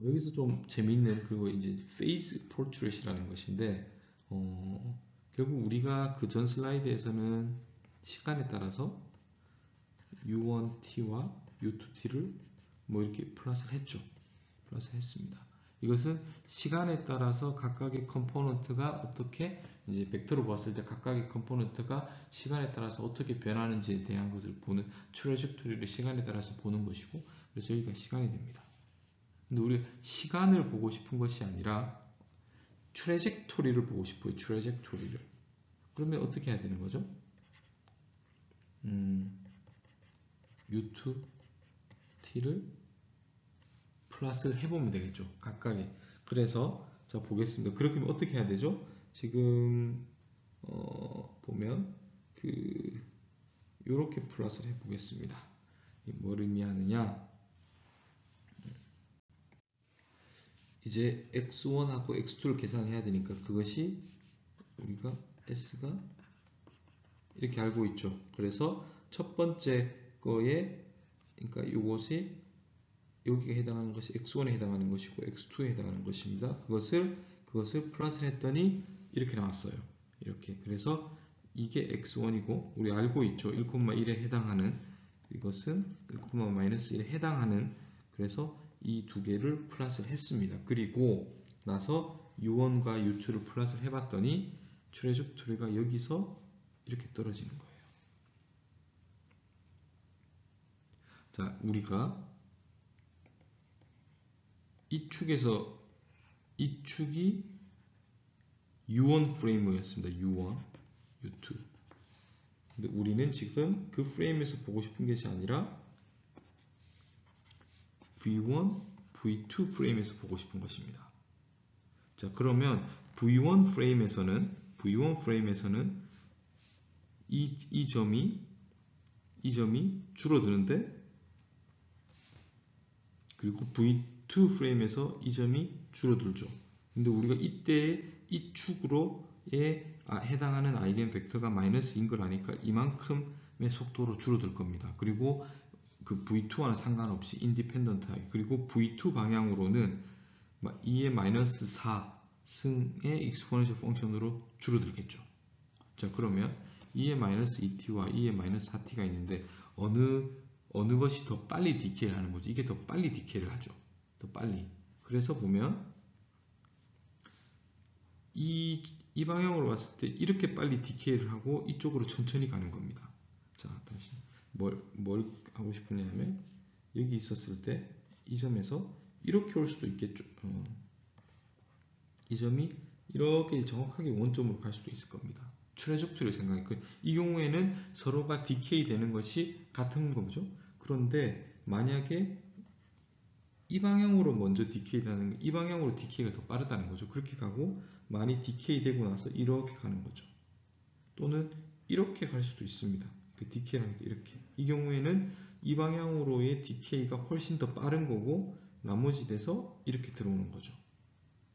여기서 좀 재밌는 그리고 이제 phase portrait이라는 것인데 어, 결국 우리가 그 전 슬라이드에서는 시간에 따라서 u1t와 u2t를 뭐 이렇게 플러스를 했죠. 플러스 했습니다. 이것은 시간에 따라서 각각의 component가 어떻게 이제 벡터로 봤을 때 각각의 component가 시간에 따라서 어떻게 변하는지에 대한 것을 보는 trajectory를 시간에 따라서 보는 것이고 그래서 여기가 시간이 됩니다. 근데 우리 시간을 보고 싶은 것이 아니라 트레젝토리를 보고 싶어요. 트레젝토리를. 그러면 어떻게 해야 되는 거죠? 음, U2 T를 플러스를 해보면 되겠죠. 각각의. 그래서 자 보겠습니다. 그렇게 하면 어떻게 해야 되죠? 지금 어, 보면 그 이렇게 플러스를 해 보겠습니다. 뭘 의미하느냐? 이제 x1하고 x2를 계산해야 되니까 그것이 우리가 s가 이렇게 알고 있죠. 그래서 첫 번째 거에 그러니까 이것이 여기에 해당하는 것이 x1에 해당하는 것이고 x2에 해당하는 것입니다. 그것을 그것을 플러스를 했더니 이렇게 나왔어요. 이렇게 그래서 이게 x1이고 우리 알고 있죠. 1,1에 해당하는 이것은 1,-1에 해당하는 그래서 이 두 개를 플러스를 했습니다. 그리고 나서 u1과 u2를 플러스 해봤더니 트레젝토리가 여기서 이렇게 떨어지는 거예요. 자, 우리가 이 축에서 이 축이 U1 프레임이었습니다. U1, U2. 근데 우리는 지금 그 프레임에서 보고 싶은 것이 아니라 V1, V2 프레임에서 보고 싶은 것입니다. 자, 그러면 V1 프레임에서는 V1 프레임에서는 이, 이 점이 이 점이 줄어드는데 그리고 V2 프레임에서 이 점이 줄어들죠. 근데 우리가 이때 이 축으로에 아, 해당하는 eigenvector가 마이너스인 걸 아니까 이만큼의 속도로 줄어들 겁니다. 그리고 그 V2와는 상관없이 independent하게 그리고 V2 방향으로는 e의 마이너스 4 승의 exponential function으로 줄어들겠죠. 자 그러면 e의 마이너스 2t와 e의 마이너스 4t가 있는데 어느 어느 것이 더 빨리 디케이를 하는 거죠. 이게 더 빨리 디케이를 하죠. 더 빨리. 그래서 보면 이, 이 방향으로 봤을 때 이렇게 빨리 디케이를 하고 이쪽으로 천천히 가는 겁니다. 자, 다시 뭘, 뭘 하고 싶으냐면 여기 있었을 때 이 점에서 이렇게 올 수도 있겠죠. 어. 이 점이 이렇게 정확하게 원점으로 갈 수도 있을 겁니다. trajectory를 생각해. 이 경우에는 서로가 decay 되는 것이 같은 거죠. 그런데 만약에 이 방향으로 먼저 decay 되는 이 방향으로 decay가 더 빠르다는 거죠. 그렇게 가고 많이 decay 되고 나서 이렇게 가는 거죠. 또는 이렇게 갈 수도 있습니다. 그 decay라는 게 이렇게. 이 경우에는 이 방향으로의 decay가 훨씬 더 빠른 거고 나머지 돼서 이렇게 들어오는 거죠.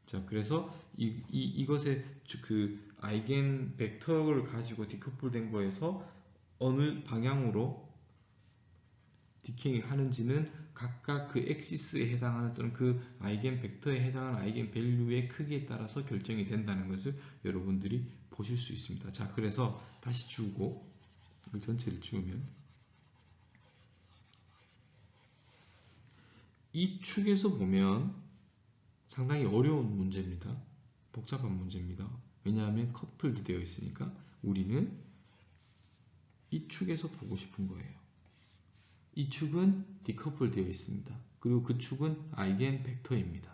자, 그래서 이, 이, 이것의 그 eigenvector를 가지고 decouple 된 거에서 어느 방향으로 decay 하는지는 각각 그 엑시스에 해당하는 또는 그 eigenvector에 해당하는 eigenvalue의 크기에 따라서 결정이 된다는 것을 여러분들이 보실 수 있습니다. 자, 그래서 다시 이 전체를 지우면 이 축에서 보면 상당히 어려운 문제입니다. 복잡한 문제입니다. 왜냐하면 커플드 되어 있으니까 우리는 이 축에서 보고 싶은 거예요. 이 축은 디커플 되어 있습니다. 그리고 그 축은 아이겐 벡터입니다.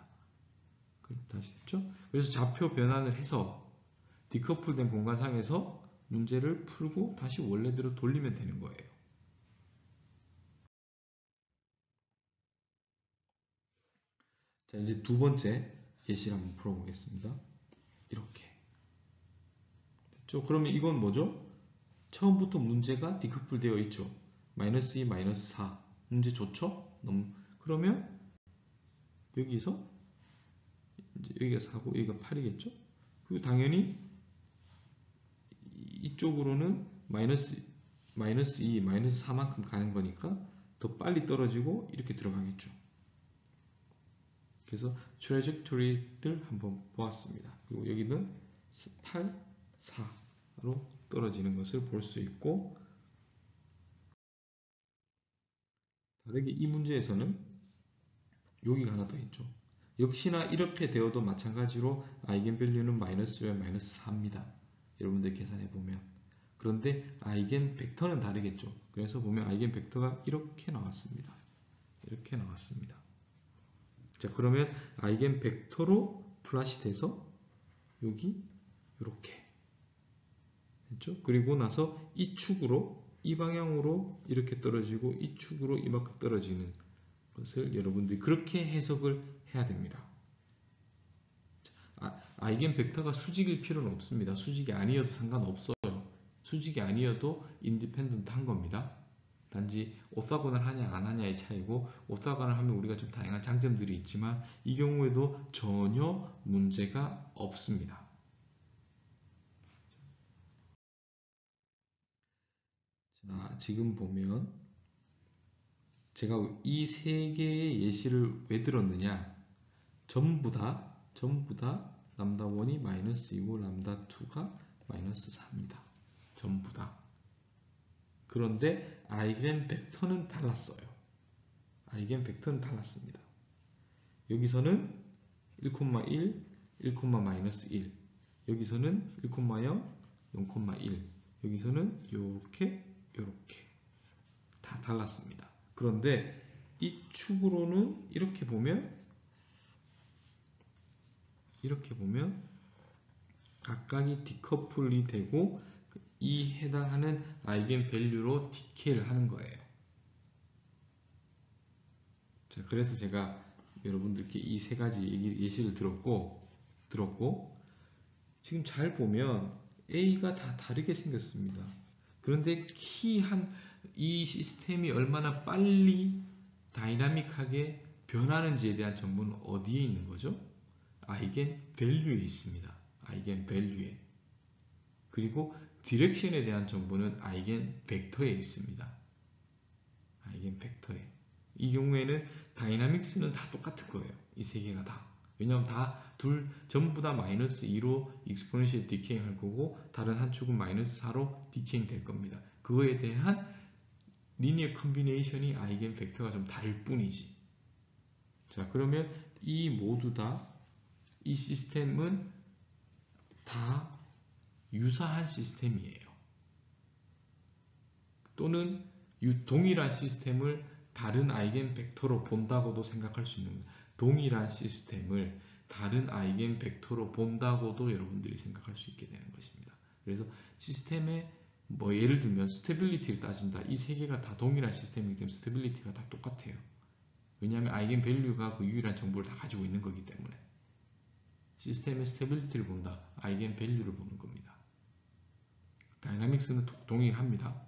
다시 됐죠? 그래서 좌표 변환을 해서 디커플된 공간상에서 문제를 풀고 다시 원래대로 돌리면 되는 거예요. 자, 이제 두 번째 예시를 한번 풀어보겠습니다. 이렇게. 됐죠? 그러면 이건 뭐죠? 처음부터 문제가 디커플 되어 있죠. 마이너스 2, 마이너스 4. 문제 좋죠? 너무, 그러면 여기서 여기가 4고 여기가 8이겠죠? 그리고 당연히 이쪽으로는 마이너스 마이너스 2, 마이너스 4만큼 가는 거니까 더 빨리 떨어지고 이렇게 들어가겠죠. 그래서 트레젝토리를 한번 보았습니다. 그리고 여기는 8, 4로 떨어지는 것을 볼 수 있고 다르게 이 문제에서는 여기가 하나 더 있죠. 역시나 이렇게 되어도 마찬가지로 아이겐밸류는 마이너스 1, 마이너스 4입니다. 여러분들 계산해 보면 그런데 아이겐 벡터는 다르겠죠. 그래서 보면 아이겐 벡터가 이렇게 나왔습니다. 이렇게 나왔습니다. 자 그러면 아이겐 벡터로 플러시 돼서 여기 이렇게 됐죠? 그리고 나서 이 축으로 이 방향으로 이렇게 떨어지고 이 축으로 이만큼 떨어지는 것을 여러분들이 그렇게 해석을 해야 됩니다. 아, eigenvector가 수직일 필요는 없습니다. 수직이 아니어도 상관없어요. 수직이 아니어도 independent 한 겁니다. 단지 orthogonal 하냐 안 하냐의 차이고 orthogonal 하면 우리가 좀 다양한 장점들이 있지만 이 경우에도 전혀 문제가 없습니다. 자, 지금 보면 제가 이 세 개의 예시를 왜 들었느냐 전부 다 전부 다 람다 1이 마이너스 2고 람다 2가 마이너스 4입니다. 전부 다. 그런데 아이겐 벡터는 달랐어요. 아이겐 벡터는 달랐습니다. 여기서는 1,1, 1, 마이너스 1 여기서는 1,0, 0,1 여기서는 이렇게 이렇게 다 달랐습니다. 그런데 이 축으로는 이렇게 보면 이렇게 보면 각각이 decouple이 되고 이 해당하는 eigenvalue로 decay를 하는 거예요. 자, 그래서 제가 여러분들께 이 세 가지 예시를 들었고 들었고 지금 잘 보면 A가 다 다르게 생겼습니다. 그런데 키 한 이 시스템이 얼마나 빨리 dynamic하게 변하는지에 대한 정보는 어디에 있는 거죠? eigenvalue에 있습니다. eigenvalue에. 그리고 direction에 대한 정보는 eigenvector에 있습니다. eigenvector에. 이 경우에는 dynamics는 다 똑같은 거예요. 이 세 개가 다. 왜냐하면 다 둘 전부 다 마이너스 2로 exponential decaying 할 거고 다른 한 축은 마이너스 4로 decaying 될 겁니다. 그거에 대한 linear combination이 eigenvector가 좀 다를 뿐이지. 자 그러면 이 모두 다 이 시스템은 다 유사한 시스템이에요. 또는 동일한 시스템을 다른 eigenvector로 본다고도 생각할 수 있는 동일한 시스템을 다른 eigenvector로 본다고도 여러분들이 생각할 수 있게 되는 것입니다. 그래서 시스템의 뭐 예를 들면 stability를 따진다. 이 세 개가 다 동일한 시스템이기 때문에 stability가 다 똑같아요. 왜냐하면 eigenvalue가 그 유일한 정보를 다 가지고 있는 거기 때문에 시스템의 stability를 본다. eigenvalue를 보는 겁니다. dynamics는 동일합니다.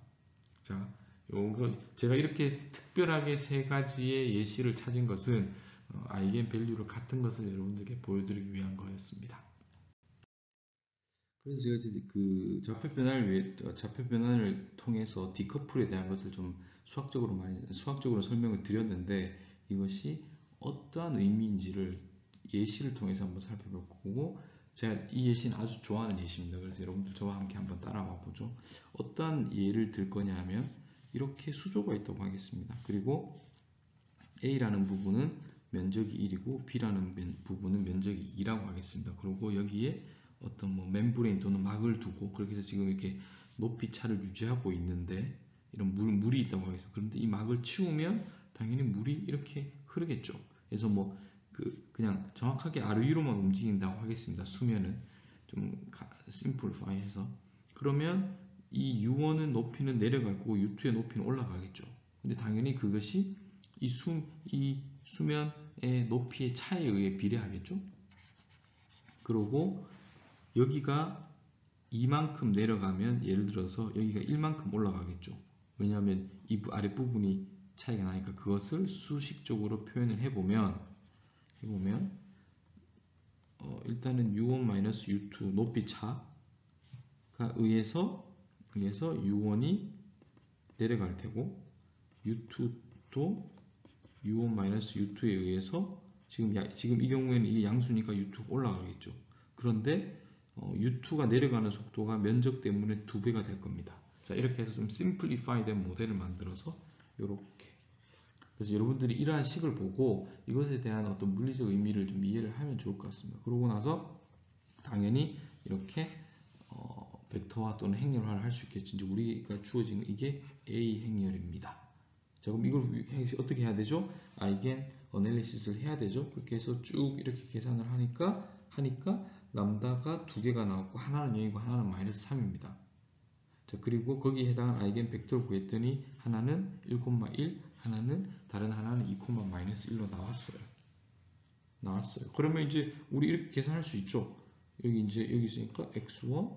자, 요거 제가 이렇게 특별하게 세 가지의 예시를 찾은 것은 어, eigenvalue를 같은 것을 여러분들께 보여드리기 위한 거였습니다. 그래서 제가 이제 그 좌표 변환을 위해 어, 좌표 변환을 통해서 디커플에 대한 것을 좀 수학적으로 많이 수학적으로 설명을 드렸는데 이것이 어떠한 의미인지를 예시를 통해서 한번 살펴볼 거고 제가 이 예시는 아주 좋아하는 예시입니다. 그래서 여러분들 저와 함께 한번 따라와 보죠. 어떠한 예를 들 거냐 하면 이렇게 수조가 있다고 하겠습니다. 그리고 A라는 부분은 면적이 1이고 B라는 부분은 면적이 2라고 하겠습니다. 그리고 여기에 어떤 뭐 멤브레인 또는 막을 두고 그렇게 해서 지금 이렇게 높이 차를 유지하고 있는데 이런 물, 물이 있다고 하겠습니다. 그런데 이 막을 치우면 당연히 물이 이렇게 흐르겠죠. 그래서 뭐 그 그냥 정확하게 아래 위로만 움직인다고 하겠습니다. 수면은 좀 심플파이 해서 그러면 이 U1은 높이는 내려갈 거고 U2의 높이는 올라가겠죠. 근데 당연히 그것이 이, 수, 이 수면의 높이의 차에 의해 비례하겠죠. 그리고 여기가 이만큼 내려가면 예를 들어서 여기가 1만큼 올라가겠죠. 왜냐하면 이 아랫부분이 차이가 나니까 그것을 수식적으로 표현을 해보면 해보면 어, 일단은 U1-U2 높이 차가 의해서 의해서 U1이 내려갈 테고 U2도 U1-U2에 의해서 지금 야, 지금 이 경우에는 이 양수니까 U2가 올라가겠죠. 그런데 어, U2가 내려가는 속도가 면적 때문에 두 배가 될 겁니다. 자 이렇게 해서 좀 심플리파이 된 모델을 만들어서 이렇게 그래서 여러분들이 이러한 식을 보고 이것에 대한 어떤 물리적 의미를 좀 이해를 하면 좋을 것 같습니다. 그러고 나서 당연히 이렇게 어, 벡터화 또는 행렬화를 할 수 있겠죠. 이제 우리가 주어진 이게 A 행렬입니다. 자 그럼 이걸 어떻게 해야 되죠? 아이겐 어널리시스를 해야 되죠. 그렇게 해서 쭉 이렇게 계산을 하니까 하니까 람다가 두 개가 나왔고 하나는 0이고 하나는 마이너스 3입니다. 자 그리고 거기에 해당하는 아이겐 벡터를 구했더니 하나는 1,1 하나는 다른 하나는 2, 마이너스 1로 나왔어요. 나왔어요. 그러면 이제 우리 이렇게 계산할 수 있죠. 여기 이제 여기 있으니까 x1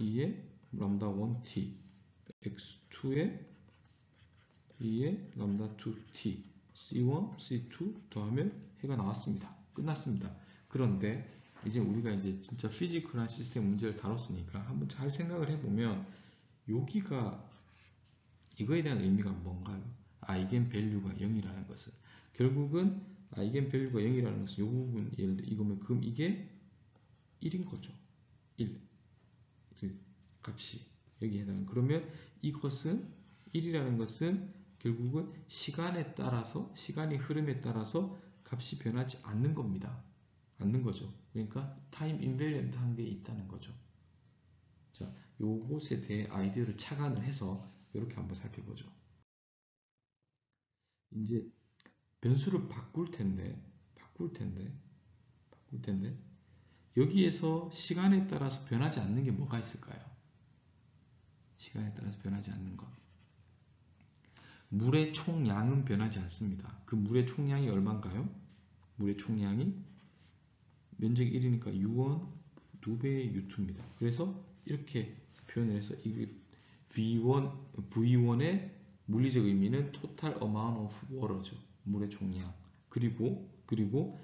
2에 람다 1t x2에 2에 람다 2t c1 c2 더하면 해가 나왔습니다. 끝났습니다. 그런데 이제 우리가 이제 진짜 피지컬한 시스템 문제를 다뤘으니까 한번 잘 생각을 해보면 여기가 이거에 대한 의미가 뭔가요? eigenvalue가 0이라는 것은 결국은 eigenvalue가 0이라는 것은 이 부분 예를 들어 이거면 그럼 이게 1인 거죠. 1. 1 값이 여기에 해당 그러면 이것은 1이라는 것은 결국은 시간에 따라서 시간의 흐름에 따라서 값이 변하지 않는 겁니다. 않는 거죠. 그러니까 time invariant 한 게 있다는 거죠. 자, 요것에 대해 아이디어를 착안을 해서 이렇게 한번 살펴보죠. 이제 변수를 바꿀 텐데, 바꿀 텐데, 바꿀 텐데, 여기에서 시간에 따라서 변하지 않는 게 뭐가 있을까요? 시간에 따라서 변하지 않는 것. 물의 총량은 변하지 않습니다. 그 물의 총량이 얼마인가요? 물의 총량이 면적이 1이니까 U1 2배의 U2입니다. 그래서 이렇게 표현을 해서 이 V1, V1의 물리적 의미는 total amount of water죠. 물의 총량. 그리고 그리고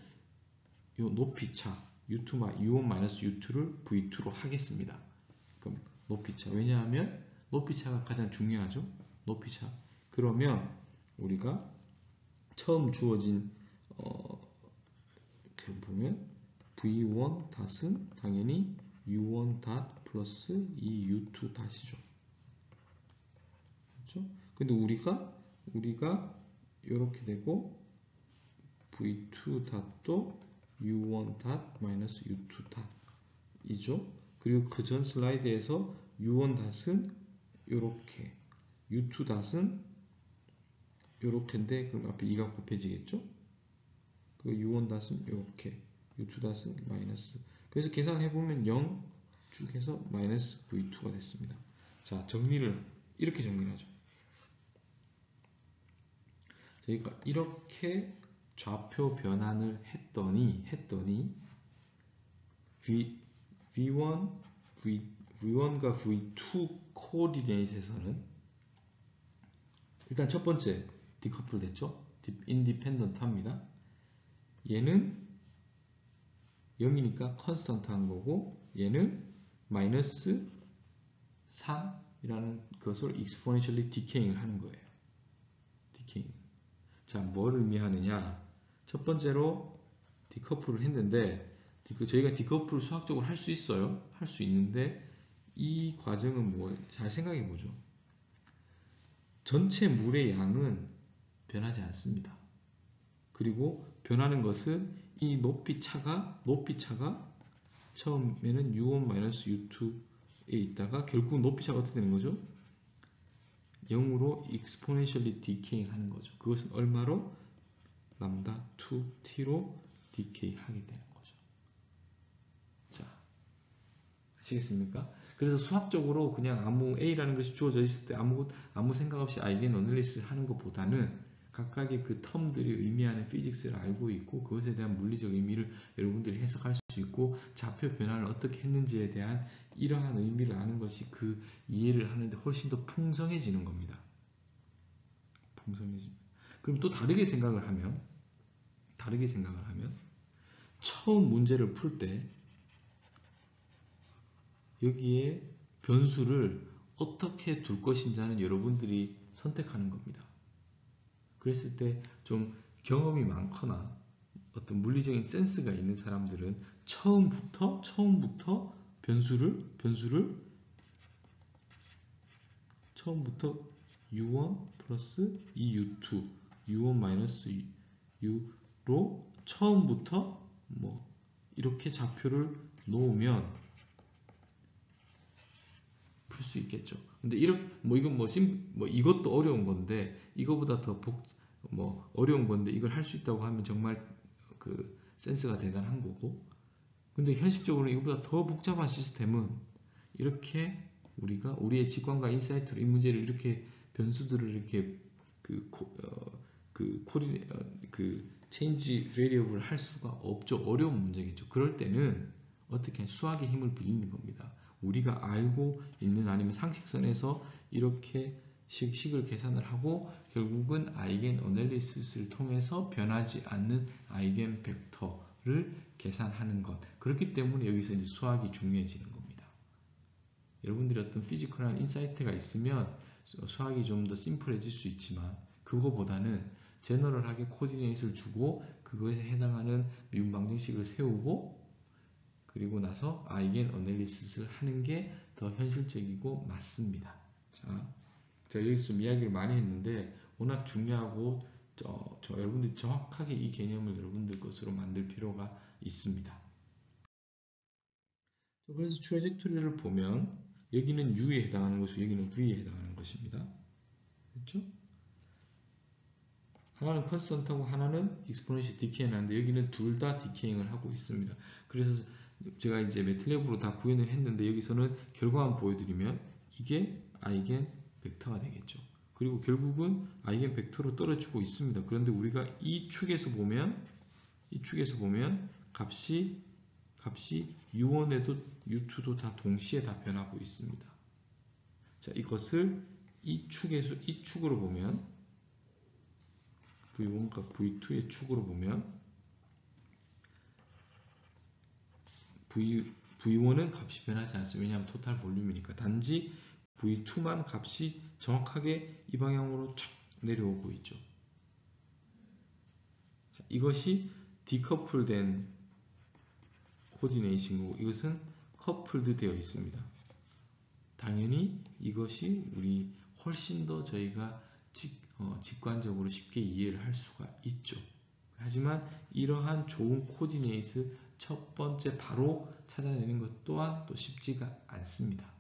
요 높이차 U2, U1-U2를 V2로 하겠습니다. 그럼 높이차. 왜냐하면 높이차가 가장 중요하죠. 높이차. 그러면 우리가 처음 주어진 어, 이렇게 보면 V1 닷은 당연히 U1 닷 플러스 이 U2 닷이죠. 그렇죠? 근데 우리가 우리가 이렇게 되고 V2 닷도 U1 닷 마이너스 U2 닷이죠. 그리고 그 전 슬라이드에서 U1 닷은 이렇게 U2 닷은 이렇게인데 그럼 앞에 2가 곱해지겠죠? 그 U1 닷은 이렇게 U2 닷은 마이너스 그래서 계산해 보면 0 쭉 해서 마이너스 V2가 됐습니다. 자 정리를 이렇게 정리를 하죠. 저희가 이렇게 좌표 변환을 했더니 했더니 V, V1, v, V1과 V2 coordinate에서는 일단 첫 번째 decouple 됐죠? independent 합니다. 얘는 0이니까 constant 한 거고 얘는 마이너스 3이라는 것을 exponentially decaying 하는 거예요. decaying. 자, 뭘 의미하느냐? 첫 번째로 디커플을 했는데 저희가 디커플을 수학적으로 할 수 있어요. 할 수 있는데 이 과정은 뭐 잘 생각해 보죠. 전체 물의 양은 변하지 않습니다. 그리고 변하는 것은 이 높이 차가 높이 차가 처음에는 U1-U2에 있다가 결국 높이 차가 어떻게 되는 거죠? 0으로 exponentially decaying 하는 거죠. 그것은 얼마로? 람다 2t로 decay 하게 되는 거죠. 자, 아시겠습니까? 그래서 수학적으로 그냥 아무 A라는 것이 주어져 있을 때 아무 아무 생각 없이 아이겐 어널리스를 하는 것보다는 각각의 그 텀들이 의미하는 피직스를 알고 있고 그것에 대한 물리적 의미를 여러분들이 해석할 수 있고 좌표 변화를 어떻게 했는지에 대한 이러한 의미를 아는 것이 그 이해를 하는데 훨씬 더 풍성해지는 겁니다. 풍성해집니다. 그럼 또 다르게 생각을 하면 다르게 생각을 하면 처음 문제를 풀 때 여기에 변수를 어떻게 둘 것인지는 여러분들이 선택하는 겁니다. 그랬을 때 좀 경험이 많거나 어떤 물리적인 센스가 있는 사람들은 처음부터 처음부터 변수를 변수를 처음부터 u1 플러스 2u2 u1 마이너스 u로 처음부터 뭐 이렇게 좌표를 놓으면 풀 수 있겠죠. 근데 이런 뭐 이건 뭐, 심, 뭐 이것도 어려운 건데 이거보다 더 복, 뭐 어려운 건데 이걸 할 수 있다고 하면 정말 그 센스가 대단한 거고 근데 현실적으로 이거보다 더 복잡한 시스템은 이렇게 우리가 우리의 직관과 insight로 이 문제를 이렇게 변수들을 이렇게 그, 어, 그 코리 어, 그 change variable을 할 수가 없죠. 어려운 문제겠죠. 그럴 때는 어떻게 수학의 힘을 빌리는 겁니다. 우리가 알고 있는 아니면 상식선에서 이렇게 식, 식을 계산을 하고 결국은 eigen analysis를 통해서 변하지 않는 eigenvector를 계산하는 것. 그렇기 때문에 여기서 이제 수학이 중요해지는 겁니다. 여러분들이 어떤 physical한 insight가 있으면 수학이 좀 더 심플해질 수 있지만 그거보다는 general하게 coordinate를 주고 그것에 해당하는 미분 방정식을 세우고 그리고 나서 eigen analysis를 하는 게 더 현실적이고 맞습니다. 자, 제가 여기서 좀 이야기를 많이 했는데 워낙 중요하고 저, 저 여러분들이 정확하게 이 개념을 여러분들 것으로 만들 필요가 있습니다. 그래서 trajectory를 보면 여기는 U에 해당하는 것이고 여기는 V에 해당하는 것입니다. 그렇죠? 하나는 constant하고 하나는 exponential decaying 하는데 여기는 둘 다 decaying을 하고 있습니다. 그래서 제가 이제 매틀랩으로 다 구현을 했는데 여기서는 결과만 보여드리면 이게 아이겐 벡터가 되겠죠. 그리고 결국은 아이겐 벡터로 떨어지고 있습니다. 그런데 우리가 이 축에서 보면 이 축에서 보면 값이 값이 U1에도 U2도 다 동시에 다 변하고 있습니다. 자, 이것을 이 축에서 이 축으로 보면 V1과 V2의 축으로 보면 V, V1은 값이 변하지 않습니다. 왜냐하면 토탈 볼륨이니까. 단지 V2만 값이 정확하게 이 방향으로 촥 내려오고 있죠. 자, 이것이 디커플된 코디네이션이고 이것은 커플드 되어 있습니다. 당연히 이것이 우리 훨씬 더 저희가 직, 어, 직관적으로 쉽게 이해를 할 수가 있죠. 하지만 이러한 좋은 코디네이트 첫 번째 바로 찾아내는 것 또한 또 쉽지가 않습니다.